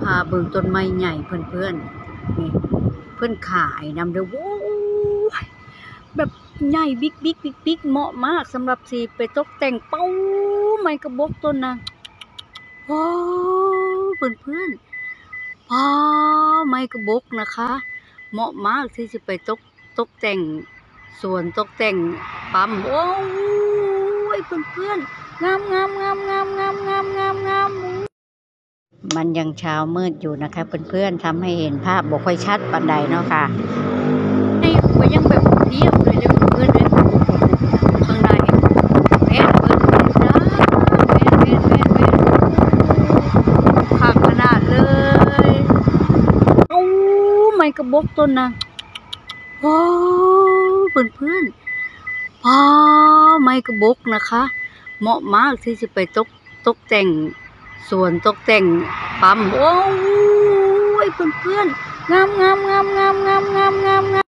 พาเบิ่งต้นไม้ใหญ่เพื่อนๆนี่เพิ่อนขายนำเด้อว้แบบใหญ่บิ๊กบิ๊กบิ๊กบิ๊กเหมาะมากสำหรับสิไปตกแต่งเป้าไม้กระบอกต้นน่ะว้าวเพื่อนๆว้าไม้กระบอกนะคะ เหมาะมากที่จะไปตกตกแต่งสวนตกแต่งปั๊มโอ้ยเพื่อนๆงามงามงามงามงามงามงามงาม มันยังเช้ามืดอยู่นะคะ เพื่อนๆทำให้เห็นภาพบ่ค่อยชัดปานใดเนาะค่ะในี่ก็ยังแบบเรียบเลยเลยเพื่อนๆเลยข้างในแม่นเบิดเลยจ้าแม่นแม่นแม่นแม่นข้างขนาดเลยเอ้ไม่กระบอกต้นนะว้เพื่อนเพื่อนๆว้าวไม่กระบอกนะคะ เหมาะมากที่จะไปตกตกแต่ง สวนตกแต่งปั๊ม โอ้ยเพื่อนๆงามงามงามงามงามงามงาม